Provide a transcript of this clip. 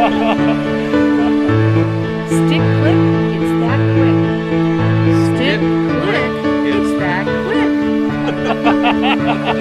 Stick click, it's that quick. Stick click, it's that quick.